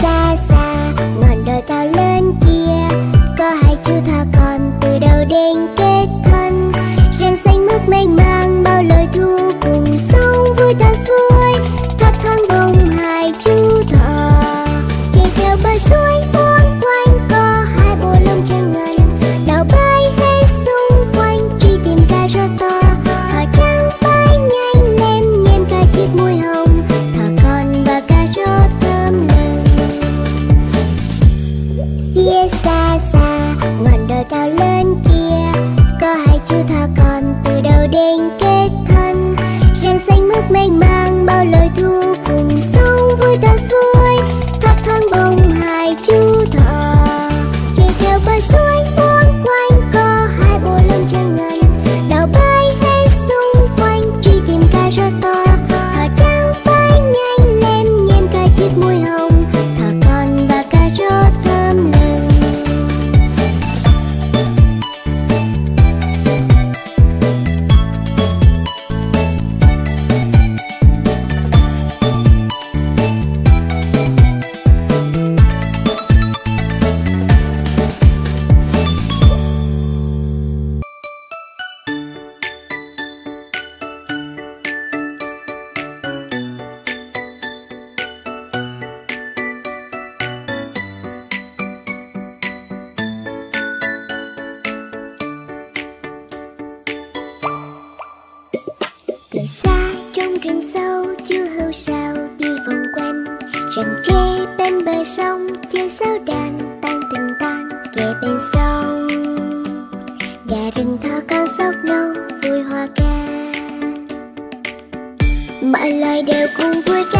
stars Rành tre bên bờ sông Chơi sáo đàn, tan từng tan, Kề bên sông. Gà rừng thò con sóc nâu Vui hoa ca. Mọi lời đều cùng vui ca.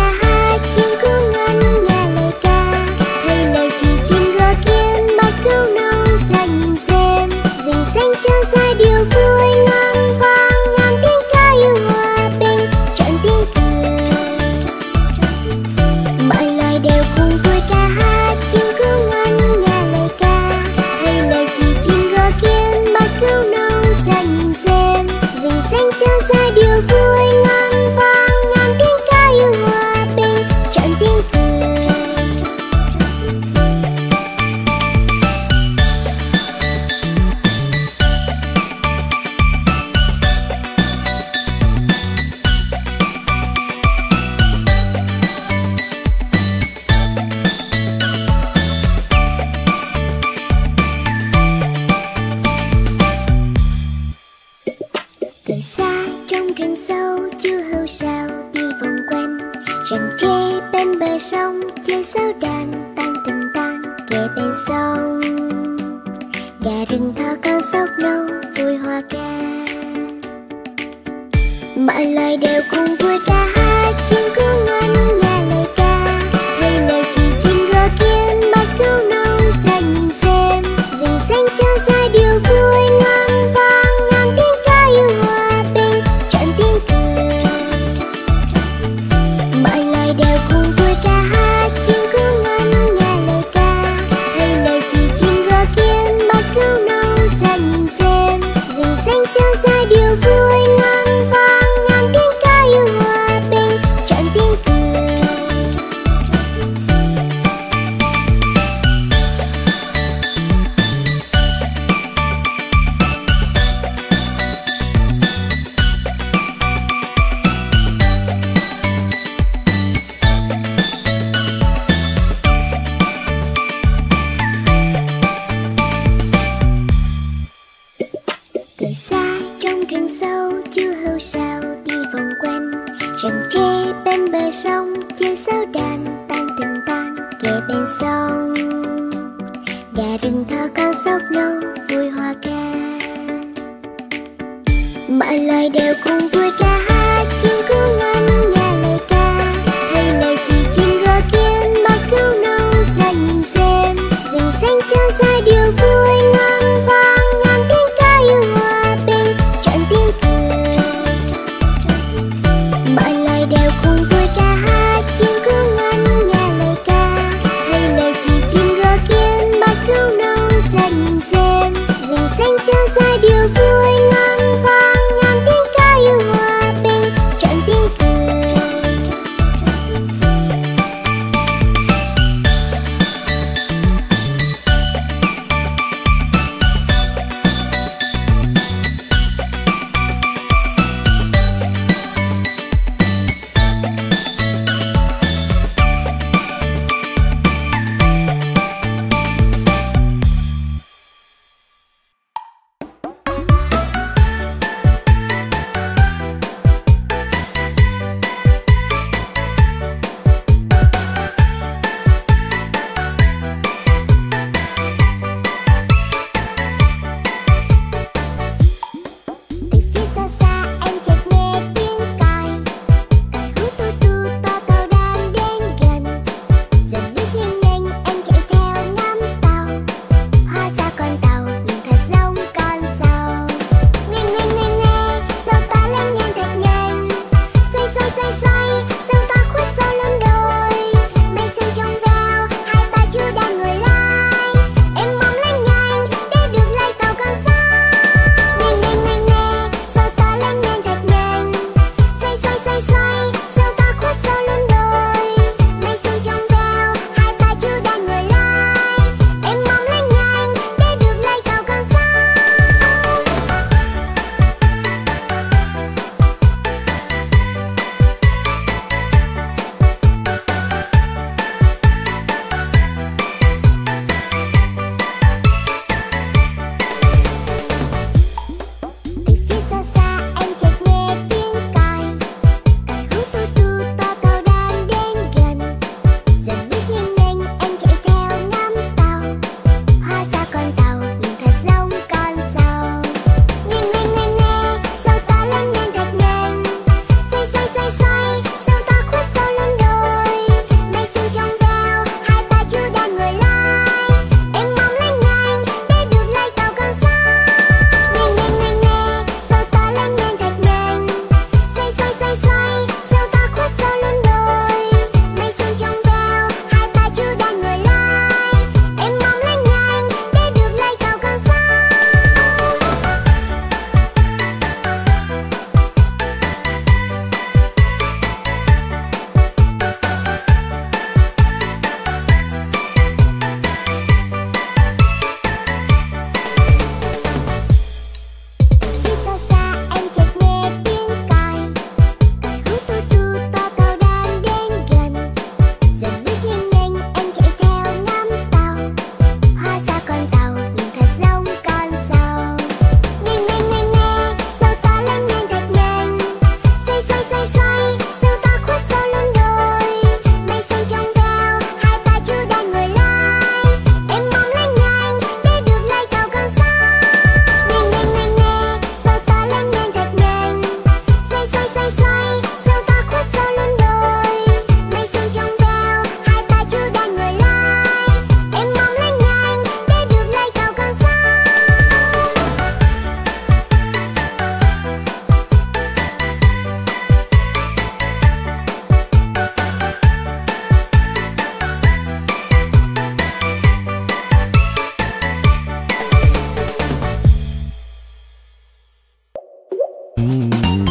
Mm-hmm.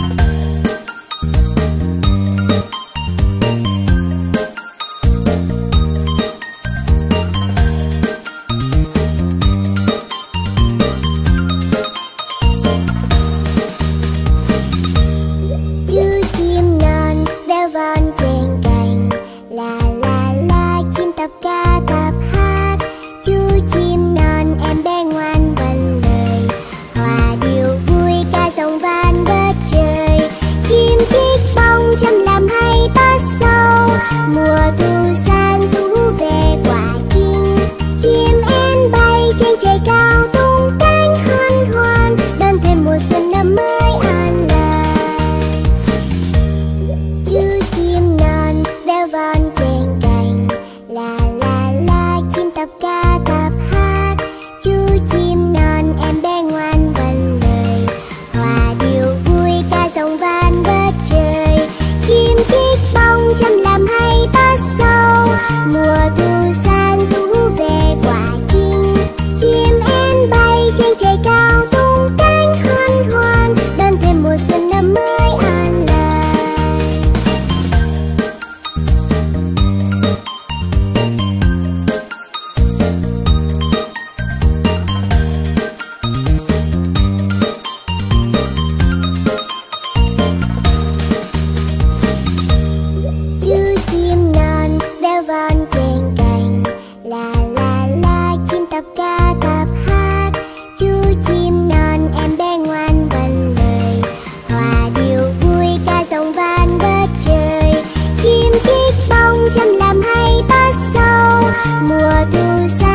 Làm và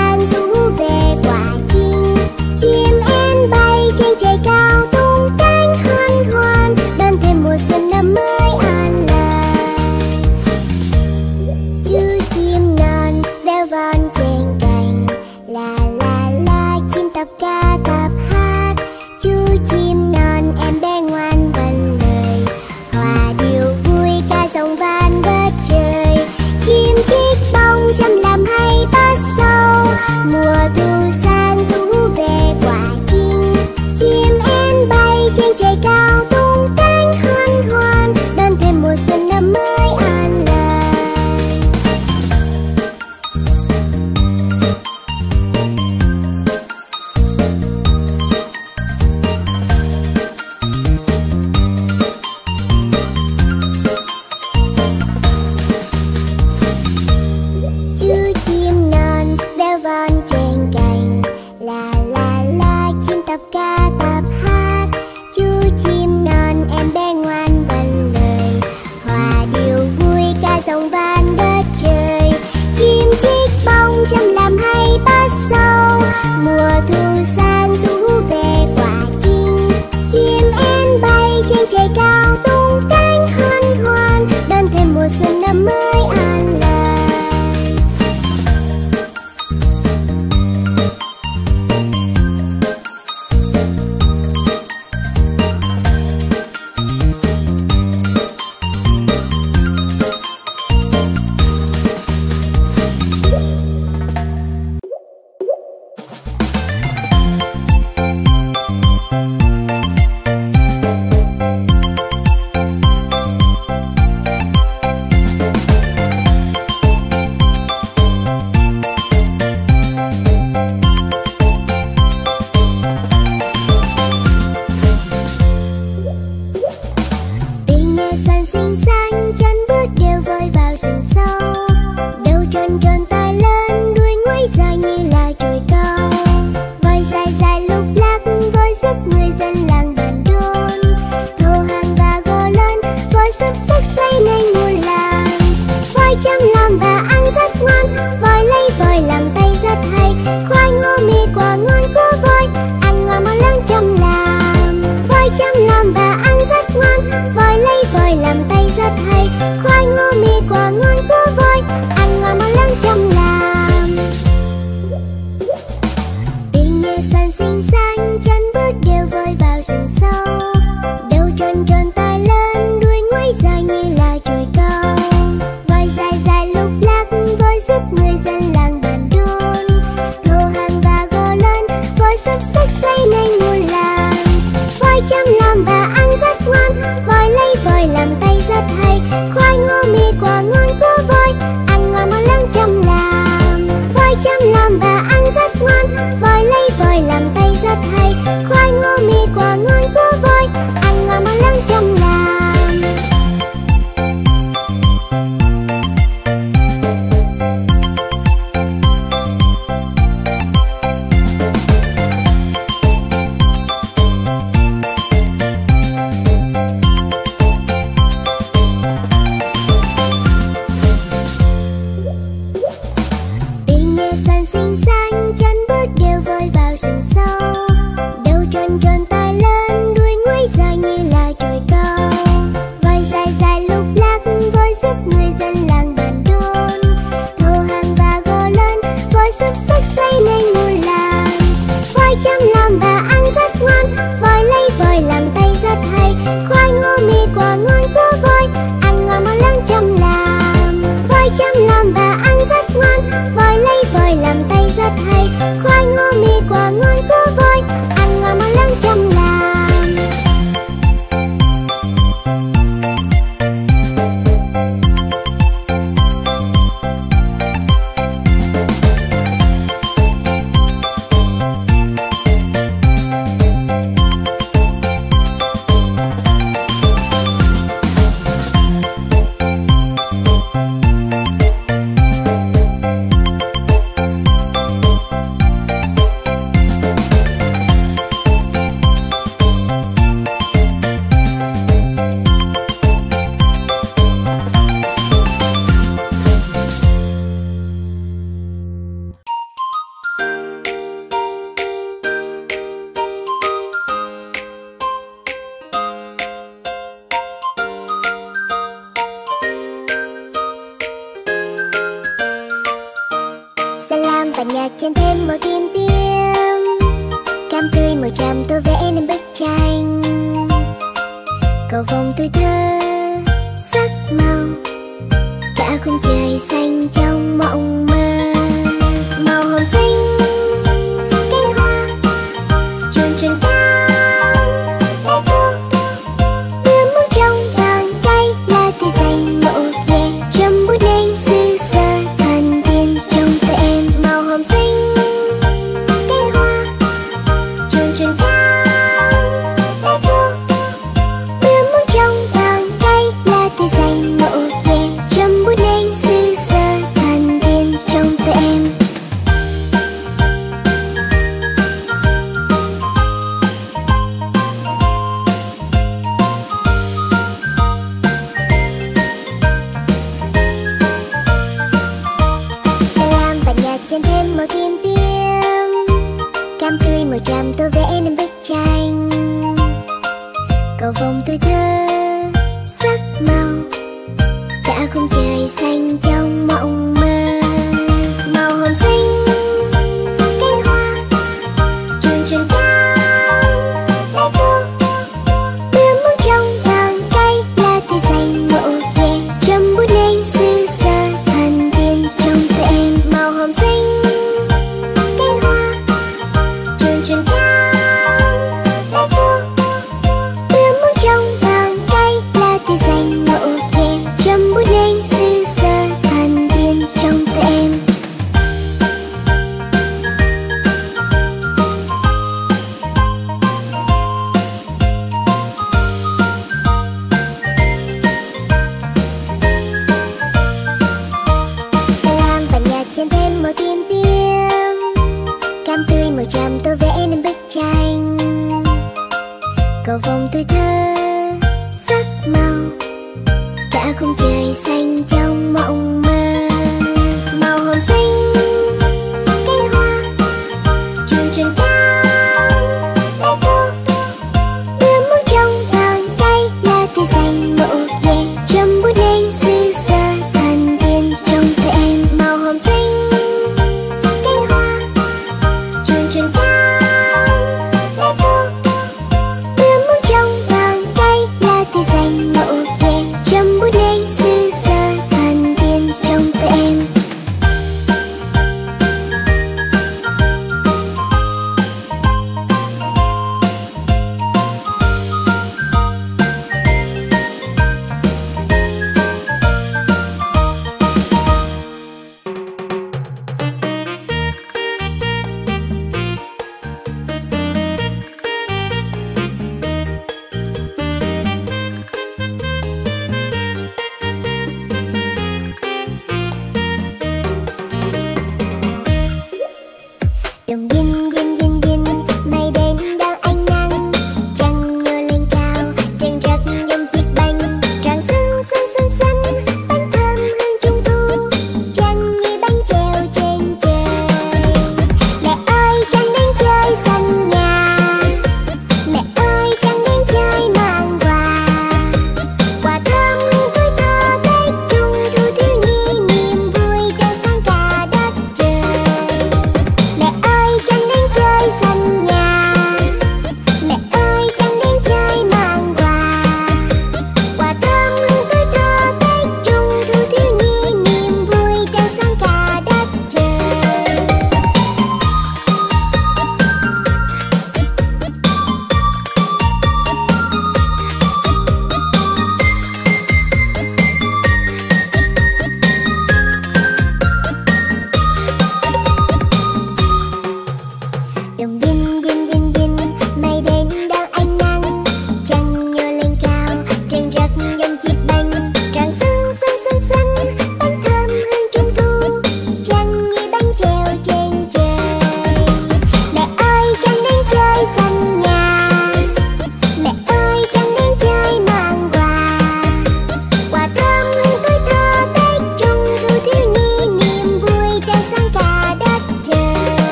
rất ngon voi lấy voi làm tay rất hay khoai ngô mì quả ngon của voi ăn ngon món lớn trong làm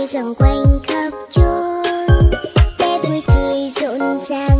bay rằng quanh khắp chốn. Bé vui tươi rộn ràng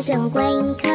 想观看。